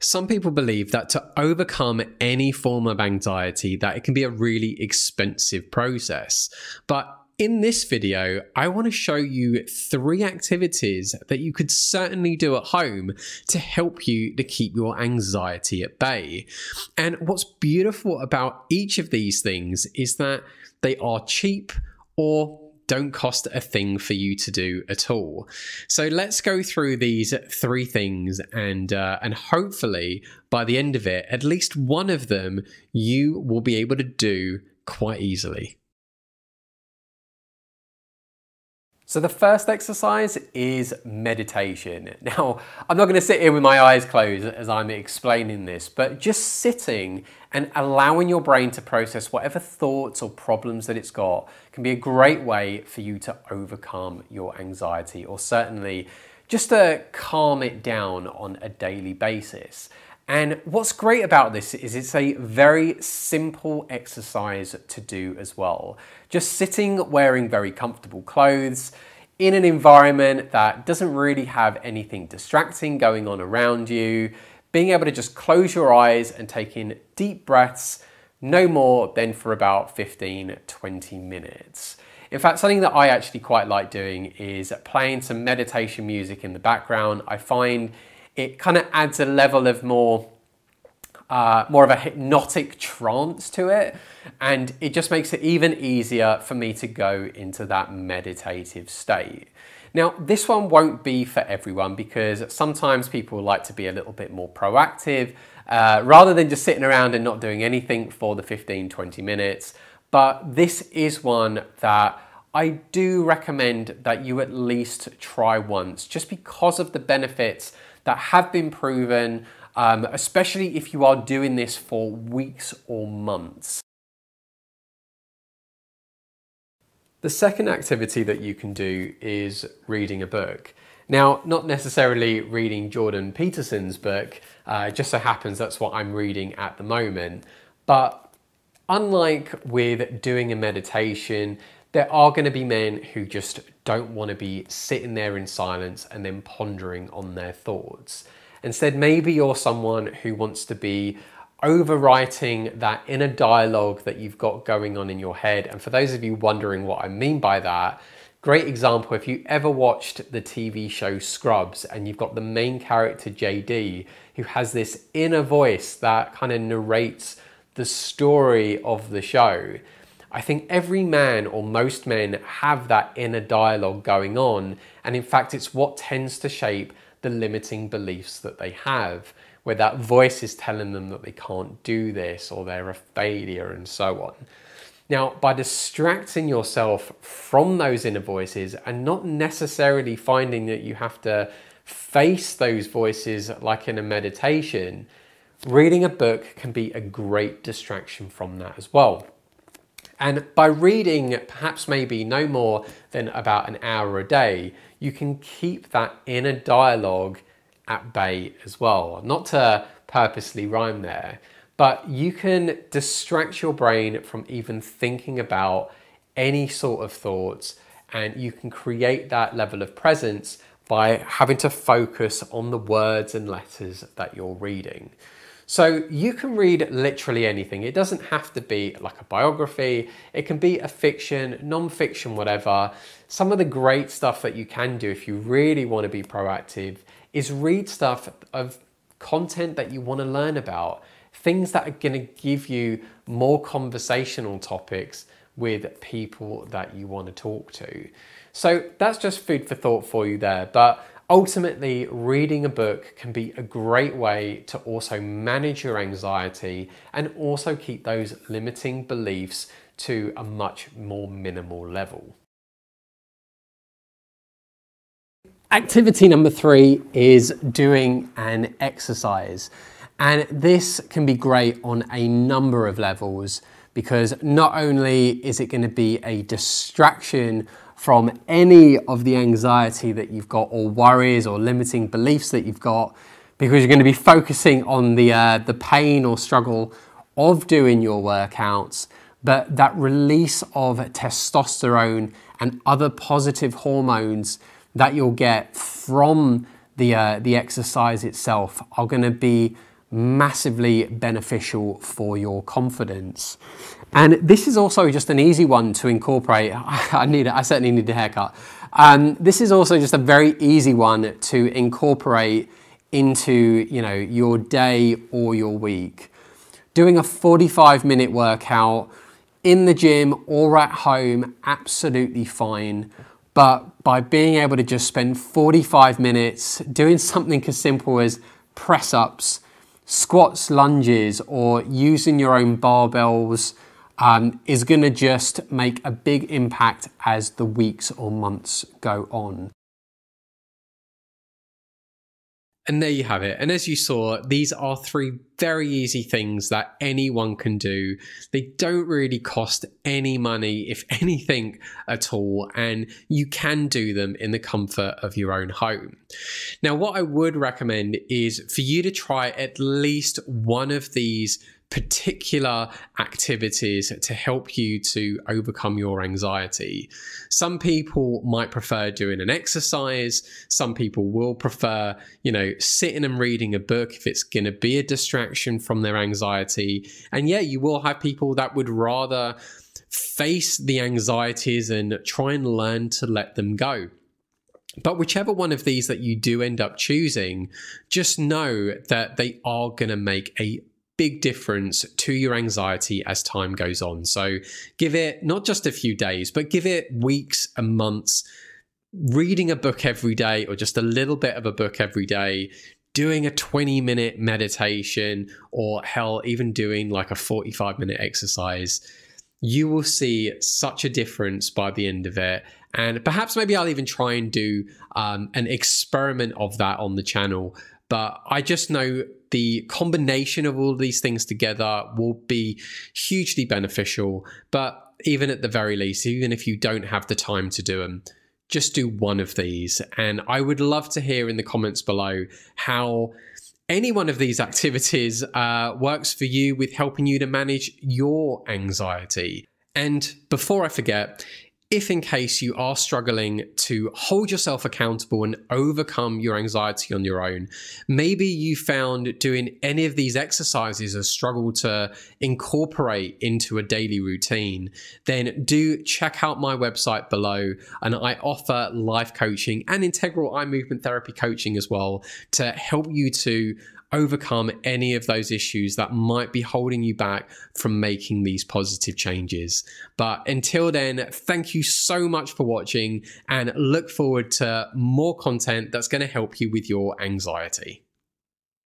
Some people believe that to overcome any form of anxiety that it can be a really expensive process. But in this video, I want to show you three activities that you could certainly do at home to help you to keep your anxiety at bay. And what's beautiful about each of these things is that they are cheap or don't cost a thing for you to do at all. So let's go through these three things, and uh, and hopefully by the end of it, at least one of them you will be able to do quite easily. So the first exercise is meditation. Now, I'm not going to sit here with my eyes closed as I'm explaining this, but just sitting and allowing your brain to process whatever thoughts or problems that it's got can be a great way for you to overcome your anxiety or certainly just to calm it down on a daily basis. And what's great about this is it's a very simple exercise to do as well. Just sitting wearing very comfortable clothes in an environment that doesn't really have anything distracting going on around you, being able to just close your eyes and take in deep breaths, no more than for about 15 20 minutes. In fact, something that I actually quite like doing is playing some meditation music in the background. I find it kind of adds a level of more uh, more of a hypnotic trance to it and it just makes it even easier for me to go into that meditative state. Now, this one won't be for everyone because sometimes people like to be a little bit more proactive uh, rather than just sitting around and not doing anything for the 15 20 minutes. But this is one that I do recommend that you at least try once just because of the benefits that have been proven, um, especially if you are doing this for weeks or months. The second activity that you can do is reading a book. Now, not necessarily reading Jordan Peterson's book, uh, just so happens that's what I'm reading at the moment. But unlike with doing a meditation, there are going to be men who just don't want to be sitting there in silence and then pondering on their thoughts. Instead, maybe you're someone who wants to be overwriting that inner dialogue that you've got going on in your head. And for those of you wondering what I mean by that, great example if you ever watched the TV show Scrubs and you've got the main character JD who has this inner voice that kind of narrates the story of the show. I think every man or most men have that inner dialogue going on, and in fact, it's what tends to shape the limiting beliefs that they have, where that voice is telling them that they can't do this or they're a failure and so on. Now, by distracting yourself from those inner voices and not necessarily finding that you have to face those voices like in a meditation, reading a book can be a great distraction from that as well. And by reading perhaps maybe no more than about an hour a day, you can keep that inner dialogue at bay as well. Not to purposely rhyme there, but you can distract your brain from even thinking about any sort of thoughts and you can create that level of presence by having to focus on the words and letters that you're reading. So you can read literally anything. It doesn't have to be like a biography. It can be a fiction, non-fiction, whatever. Some of the great stuff that you can do if you really want to be proactive is read stuff of content that you want to learn about. Things that are going to give you more conversational topics with people that you want to talk to. So that's just food for thought for you there. But Ultimately, reading a book can be a great way to also manage your anxiety and also keep those limiting beliefs to a much more minimal level. Activity number three is doing an exercise. And this can be great on a number of levels because not only is it going to be a distraction from any of the anxiety that you've got or worries or limiting beliefs that you've got because you're going to be focusing on the, uh, the pain or struggle of doing your workouts, but that release of testosterone and other positive hormones that you'll get from the, uh, the exercise itself are going to be massively beneficial for your confidence. And this is also just an easy one to incorporate. I need, I certainly need a haircut. Um, this is also just a very easy one to incorporate into you know your day or your week. Doing a 45 minute workout in the gym or at home, absolutely fine. But by being able to just spend 45 minutes doing something as simple as press ups, squats, lunges, or using your own barbells um, is going to just make a big impact as the weeks or months go on. And there you have it. And as you saw, these are three very easy things that anyone can do. They don't really cost any money, if anything at all, and you can do them in the comfort of your own home. Now, what I would recommend is for you to try at least one of these particular activities to help you to overcome your anxiety. Some people might prefer doing an exercise, some people will prefer, you know, sitting and reading a book if it's going to be a distraction from their anxiety. And yeah, you will have people that would rather face the anxieties and try and learn to let them go. But whichever one of these that you do end up choosing, just know that they are going to make a big difference to your anxiety as time goes on. So give it not just a few days, but give it weeks and months. Reading a book every day or just a little bit of a book every day, doing a 20 minute meditation, or hell, even doing like a 45 minute exercise, you will see such a difference by the end of it. And perhaps maybe I'll even try and do um, an experiment of that on the channel but I just know the combination of all these things together will be hugely beneficial. But even at the very least, even if you don't have the time to do them, just do one of these. And I would love to hear in the comments below how any one of these activities uh, works for you with helping you to manage your anxiety. And before I forget, if in case you are struggling to hold yourself accountable and overcome your anxiety on your own, maybe you found doing any of these exercises a struggle to incorporate into a daily routine, then do check out my website below. And I offer life coaching and integral eye movement therapy coaching as well to help you to overcome any of those issues that might be holding you back from making these positive changes. But until then, thank you so much for watching and look forward to more content that's going to help you with your anxiety.